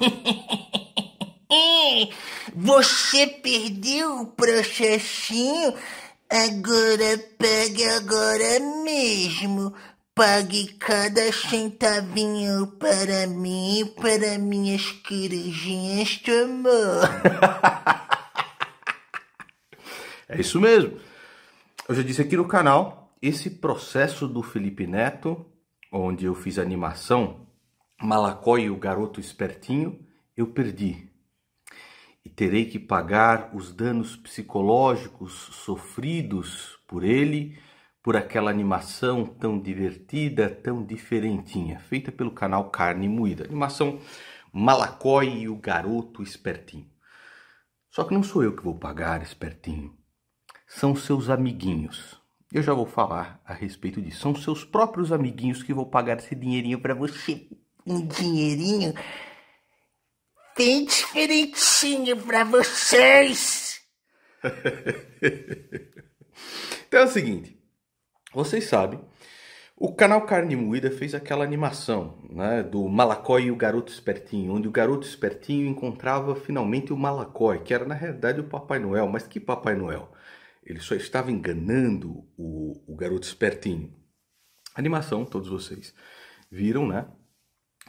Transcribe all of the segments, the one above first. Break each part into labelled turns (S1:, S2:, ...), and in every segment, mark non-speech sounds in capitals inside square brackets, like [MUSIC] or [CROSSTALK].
S1: [LAUGHS] Você perdeu o processinho? Agora pague agora mesmo. Pague cada centavinho para mim e para minhas corujinhas de amor. [LAUGHS]
S2: É isso mesmo. Eu já disse aqui no canal, esse processo do Felipe Neto, onde eu fiz animação, Malacói o Garoto Espertinho, eu perdi. E terei que pagar os danos psicológicos sofridos por ele, por aquela animação tão divertida, tão diferentinha, feita pelo canal Carne Moída. Animação Malacói e o Garoto Espertinho. Só que não sou eu que vou pagar, Espertinho são seus amiguinhos. Eu já vou falar a respeito disso. São seus próprios amiguinhos que vão pagar esse dinheirinho para você.
S1: Um dinheirinho bem diferentinho para vocês. [LAUGHS]
S2: então é o seguinte, vocês sabem, o canal Carne Moída fez aquela animação né, do Malacói e o Garoto Espertinho, onde o Garoto Espertinho encontrava finalmente o Malacói, que era na realidade o Papai Noel. Mas que Papai Noel? Ele só estava enganando o, o garoto espertinho. Animação, todos vocês viram, né?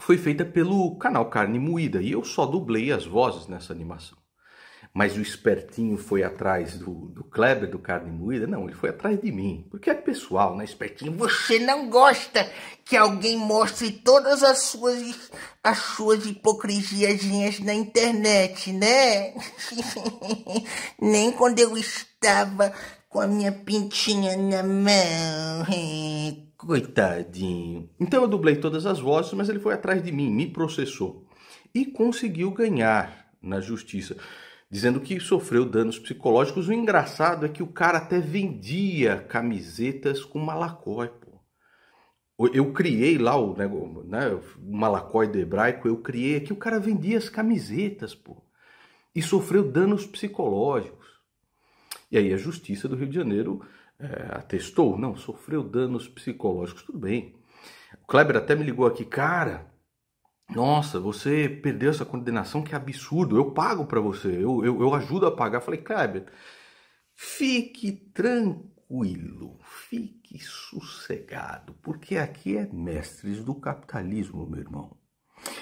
S2: Foi feita pelo canal Carne Moída e eu só dublei as vozes nessa animação. Mas o espertinho foi atrás do, do Kleber do Carne Moída? Não, ele foi atrás de mim. Porque é pessoal, né, espertinho?
S1: Você não gosta que alguém mostre todas as suas, as suas hipocrisiazinhas na internet, né? [LAUGHS] Nem quando eu estava com a minha pintinha na mão.
S2: Coitadinho. Então eu dublei todas as vozes, mas ele foi atrás de mim, me processou. E conseguiu ganhar na justiça dizendo que sofreu danos psicológicos. O engraçado é que o cara até vendia camisetas com malacói, pô. Eu criei lá o, né, o malacói do hebraico, eu criei aqui, o cara vendia as camisetas, pô. E sofreu danos psicológicos. E aí a Justiça do Rio de Janeiro é, atestou, não, sofreu danos psicológicos, tudo bem. O Kleber até me ligou aqui, cara, nossa, você perdeu essa condenação, que absurdo. Eu pago para você, eu, eu, eu, ajudo a pagar. falei, Kleber, fique tranquilo, fique sossegado, porque aqui é mestres do capitalismo, meu irmão.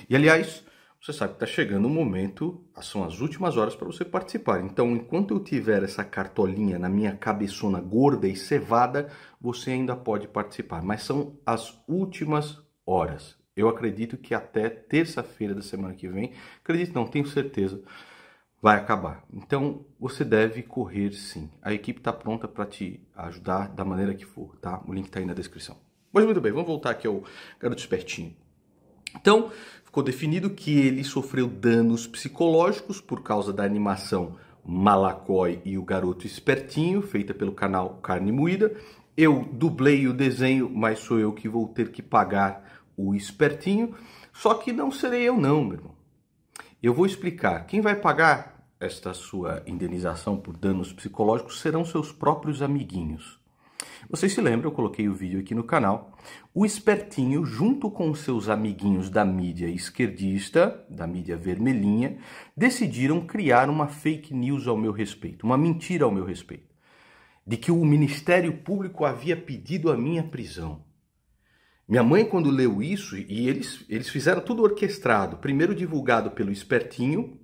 S2: E aliás, você sabe que está chegando o momento, são as últimas horas para você participar. Então, enquanto eu tiver essa cartolinha na minha cabeçona gorda e cevada, você ainda pode participar. Mas são as últimas horas. Eu acredito que até terça-feira da semana que vem, acredito não, tenho certeza, vai acabar. Então você deve correr sim. A equipe está pronta para te ajudar da maneira que for, tá? O link está aí na descrição. Mas muito bem, vamos voltar aqui ao garoto espertinho. Então, ficou definido que ele sofreu danos psicológicos por causa da animação Malacói e o Garoto Espertinho, feita pelo canal Carne Moída. Eu dublei o desenho, mas sou eu que vou ter que pagar o espertinho, só que não serei eu não, meu irmão. Eu vou explicar. Quem vai pagar esta sua indenização por danos psicológicos serão seus próprios amiguinhos. Vocês se lembram, eu coloquei o vídeo aqui no canal. O espertinho, junto com seus amiguinhos da mídia esquerdista, da mídia vermelhinha, decidiram criar uma fake news ao meu respeito, uma mentira ao meu respeito, de que o Ministério Público havia pedido a minha prisão. Minha mãe, quando leu isso, e eles, eles fizeram tudo orquestrado, primeiro divulgado pelo Espertinho,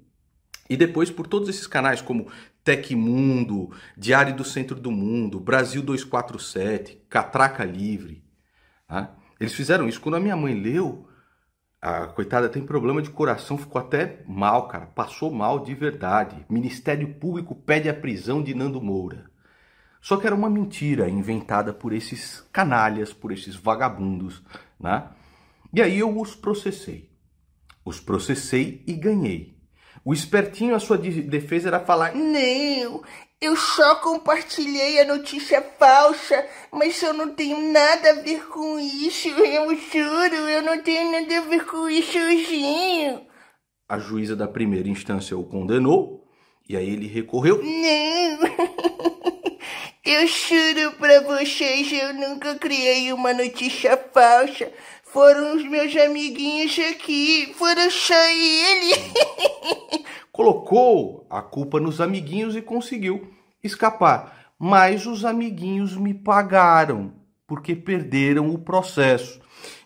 S2: e depois por todos esses canais como Tecmundo, Diário do Centro do Mundo, Brasil 247, Catraca Livre. Né? Eles fizeram isso. Quando a minha mãe leu, a coitada tem problema de coração, ficou até mal, cara. Passou mal de verdade. Ministério Público pede a prisão de Nando Moura. Só que era uma mentira inventada por esses canalhas, por esses vagabundos, né? E aí eu os processei. Os processei e ganhei. O espertinho, a sua defesa era falar: Não, eu só compartilhei a notícia falsa, mas eu não tenho nada a ver com isso, eu juro, eu não tenho nada a ver com isso, Zinho. A juíza da primeira instância o condenou, e aí ele recorreu. Não! [LAUGHS] Eu juro pra vocês, eu nunca criei uma notícia falsa.
S1: foram os meus amiguinhos aqui, foram só ele. [LAUGHS]
S2: Colocou a culpa nos amiguinhos e conseguiu escapar. Mas os amiguinhos me pagaram, porque perderam o processo.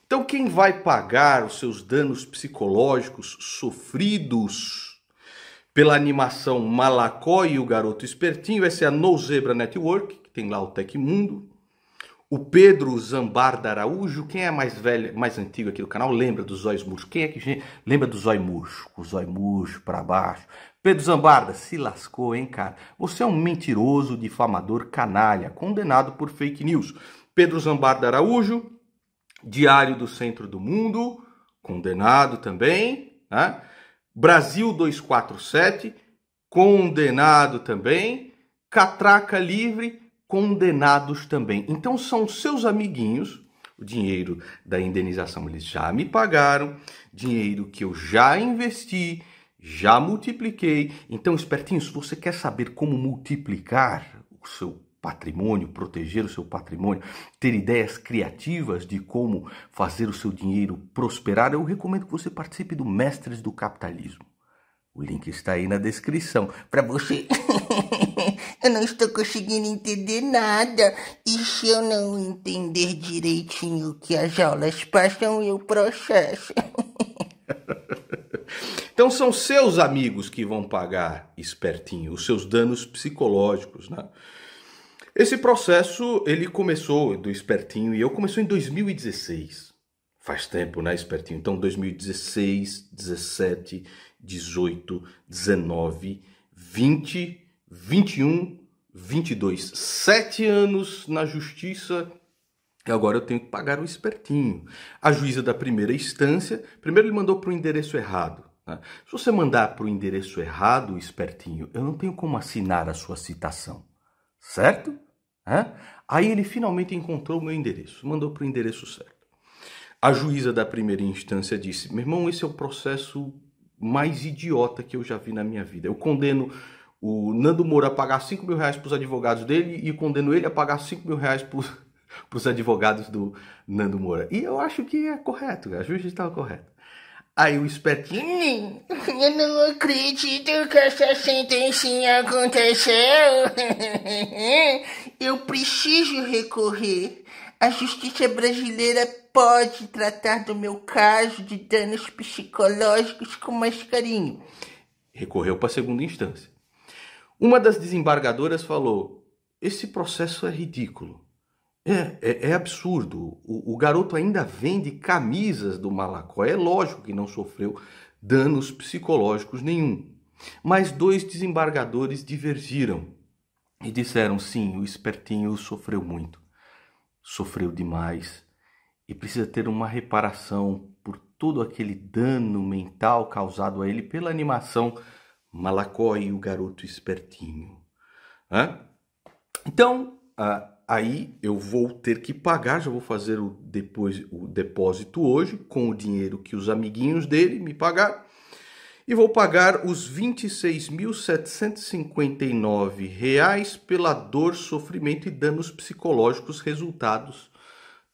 S2: Então, quem vai pagar os seus danos psicológicos sofridos pela animação Malacó e o Garoto Espertinho vai ser a No Zebra Network, que tem lá o Tecmundo. O Pedro Zambarda Araújo, quem é mais velho, mais antigo aqui do canal, lembra dos zóis murchos? Quem é que lembra do zóio murcho? O zóio murcho para baixo. Pedro Zambarda, se lascou, hein, cara? Você é um mentiroso, difamador, canalha, condenado por fake news. Pedro Zambarda Araújo, Diário do Centro do Mundo, condenado também. Né? Brasil 247, condenado também. Catraca Livre, condenados também. Então são seus amiguinhos, o dinheiro da indenização eles já me pagaram, dinheiro que eu já investi, já multipliquei. Então, espertinho, se você quer saber como multiplicar o seu patrimônio, proteger o seu patrimônio, ter ideias criativas de como fazer o seu dinheiro prosperar, eu recomendo que você participe do Mestres do Capitalismo. O link está aí na descrição.
S1: Para você. [LAUGHS] eu não estou conseguindo entender nada. E se eu não entender direitinho o que as aulas passam, eu processo. [LAUGHS]
S2: então são seus amigos que vão pagar, espertinho, os seus danos psicológicos, né? Esse processo, ele começou do Espertinho e eu começou em 2016. Faz tempo, né, Espertinho? Então, 2016, 17, 18, 19, 20, 21, 22. Sete anos na justiça e agora eu tenho que pagar o Espertinho. A juíza da primeira instância, primeiro ele mandou para o endereço errado. Né? Se você mandar para o endereço errado, Espertinho, eu não tenho como assinar a sua citação certo? É? Aí ele finalmente encontrou o meu endereço, mandou para o endereço certo. A juíza da primeira instância disse: meu irmão, esse é o processo mais idiota que eu já vi na minha vida. Eu condeno o Nando Moura a pagar 5 mil reais para os advogados dele e condeno ele a pagar 5 mil reais para os [LAUGHS] advogados do Nando Moura. E eu acho que é correto, a juíza estava correta. Aí o espertinho,
S1: eu não acredito que essa sentencinha aconteceu. [LAUGHS] Eu preciso recorrer. A justiça brasileira pode tratar do meu caso de danos psicológicos com mais carinho.
S2: Recorreu para a segunda instância. Uma das desembargadoras falou: esse processo é ridículo. É, é, é absurdo. O, o, garoto ainda vende camisas do Malacó. É lógico que não sofreu danos psicológicos nenhum. Mas dois desembargadores divergiram e disseram: sim, o espertinho sofreu muito, sofreu demais e precisa ter uma reparação por todo aquele dano mental causado a ele pela animação Malacó e o garoto espertinho. Hã? Então, a aí eu vou ter que pagar, já vou fazer o, depois, o depósito hoje com o dinheiro que os amiguinhos dele me pagaram e vou pagar os R$ 26.759 pela dor, sofrimento e danos psicológicos resultados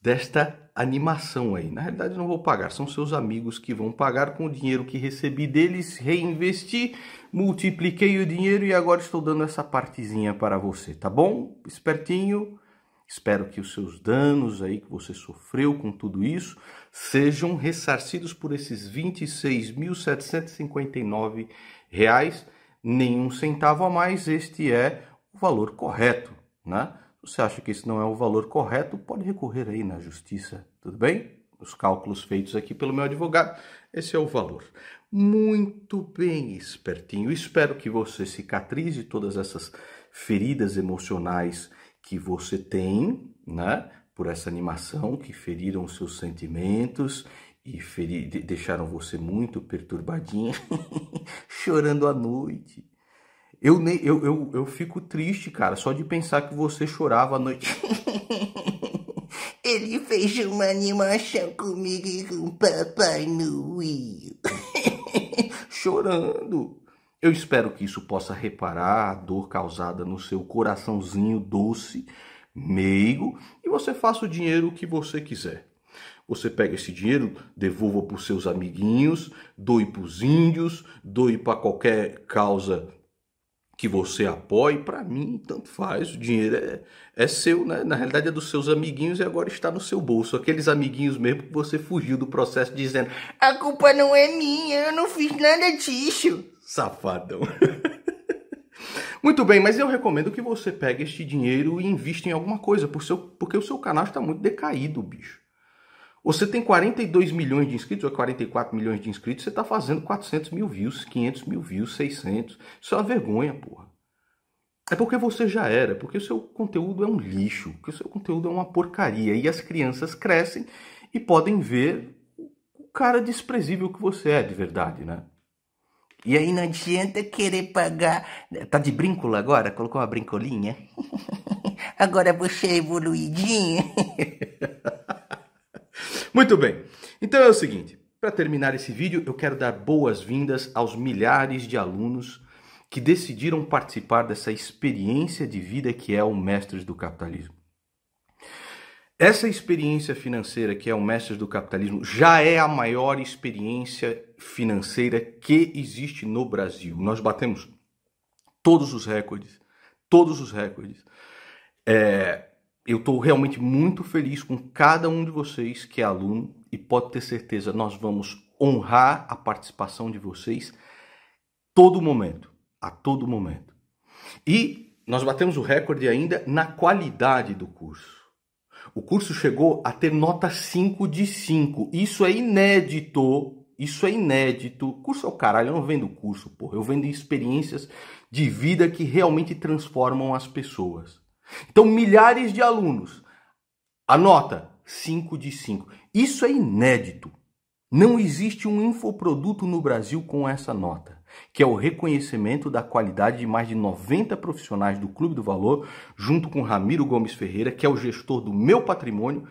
S2: desta animação aí. Na realidade não vou pagar, são seus amigos que vão pagar com o dinheiro que recebi deles, reinvesti, multipliquei o dinheiro e agora estou dando essa partezinha para você, tá bom? Espertinho. Espero que os seus danos aí que você sofreu com tudo isso sejam ressarcidos por esses R$ 26.759, nenhum centavo a mais. Este é o valor correto, né? Se você acha que esse não é o valor correto, pode recorrer aí na justiça, tudo bem? Os cálculos feitos aqui pelo meu advogado, esse é o valor. Muito bem, espertinho. Espero que você cicatrize todas essas feridas emocionais que você tem, né, por essa animação, que feriram os seus sentimentos e deixaram você muito perturbadinha, [LAUGHS] chorando à noite. Eu, nem, eu, eu, eu fico triste, cara, só de pensar que você chorava à noite. [LAUGHS]
S1: Ele fez uma animação comigo e com o Papai Noel. [LAUGHS]
S2: Chorando. Eu espero que isso possa reparar a dor causada no seu coraçãozinho doce, meigo, e você faça o dinheiro que você quiser. Você pega esse dinheiro, devolva para os seus amiguinhos, doe para os índios, doe para qualquer causa que você apoie. Para mim, tanto faz. O dinheiro é, é seu, né? Na realidade, é dos seus amiguinhos e agora está no seu bolso. Aqueles amiguinhos mesmo que você fugiu do processo dizendo:
S1: A culpa não é minha, eu não fiz nada disso.
S2: Safadão. [LAUGHS] Muito bem, mas eu recomendo que você pegue este dinheiro e invista em alguma coisa, porque o seu canal está muito decaído, bicho. Você tem 42 milhões de inscritos, ou 44 milhões de inscritos, você está fazendo 400 mil views, 500 mil views, 600. Isso é uma vergonha, porra. É porque você já era, porque o seu conteúdo é um lixo, porque o seu conteúdo é uma porcaria. E as crianças crescem e podem ver o cara desprezível que você é de verdade, né?
S1: E aí não adianta querer pagar. Tá de bríncula agora? Colocou uma brincolinha? [LAUGHS] agora você é evoluidinho. [LAUGHS]
S2: Muito bem. Então é o seguinte. Para terminar esse vídeo, eu quero dar boas-vindas aos milhares de alunos que decidiram participar dessa experiência de vida que é o Mestres do Capitalismo. Essa experiência financeira, que é o Mestres do Capitalismo, já é a maior experiência financeira que existe no Brasil. Nós batemos todos os recordes, todos os recordes. É, eu estou realmente muito feliz com cada um de vocês que é aluno e pode ter certeza, nós vamos honrar a participação de vocês todo momento, a todo momento. E nós batemos o recorde ainda na qualidade do curso. O curso chegou a ter nota 5 de 5. Isso é inédito. Isso é inédito. Curso é o caralho, eu não vendo curso, porra. Eu vendo experiências de vida que realmente transformam as pessoas. Então, milhares de alunos. A nota 5 de 5. Isso é inédito. Não existe um infoproduto no Brasil com essa nota que é o reconhecimento da qualidade de mais de 90 profissionais do Clube do Valor, junto com Ramiro Gomes Ferreira, que é o gestor do meu patrimônio,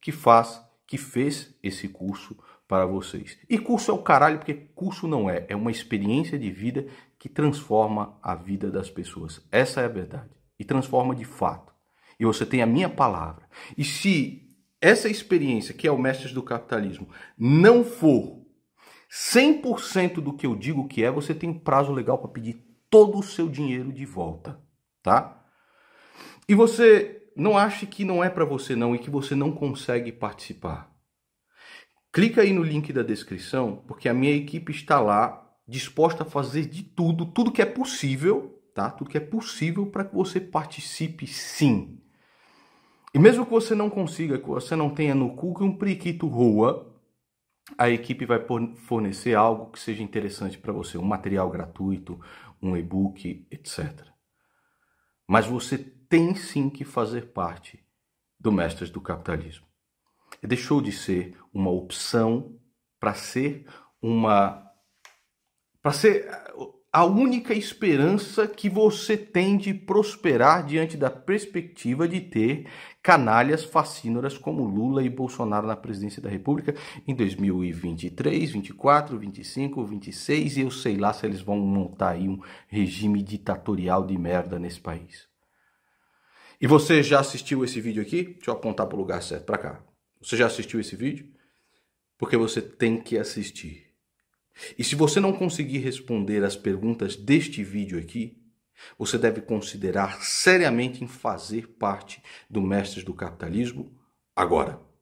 S2: que faz, que fez esse curso para vocês. E curso é o caralho, porque curso não é, é uma experiência de vida que transforma a vida das pessoas. Essa é a verdade. E transforma de fato. E você tem a minha palavra. E se essa experiência, que é o Mestres do Capitalismo, não for 100% do que eu digo que é, você tem prazo legal para pedir todo o seu dinheiro de volta, tá? E você não ache que não é para você não e que você não consegue participar. Clica aí no link da descrição, porque a minha equipe está lá disposta a fazer de tudo, tudo que é possível, tá? Tudo que é possível para que você participe sim. E mesmo que você não consiga, que você não tenha no cu que um priquito roa, a equipe vai fornecer algo que seja interessante para você, um material gratuito, um e-book, etc. Mas você tem sim que fazer parte do Mestres do Capitalismo. Deixou de ser uma opção para ser uma para ser a única esperança que você tem de prosperar diante da perspectiva de ter canalhas fascínoras como Lula e Bolsonaro na presidência da República em 2023, 24, 25, 26 e eu sei lá se eles vão montar aí um regime ditatorial de merda nesse país. E você já assistiu esse vídeo aqui? Deixa eu apontar para o lugar certo, para cá. Você já assistiu esse vídeo? Porque você tem que assistir. E se você não conseguir responder as perguntas deste vídeo aqui, você deve considerar seriamente em fazer parte do Mestres do Capitalismo agora.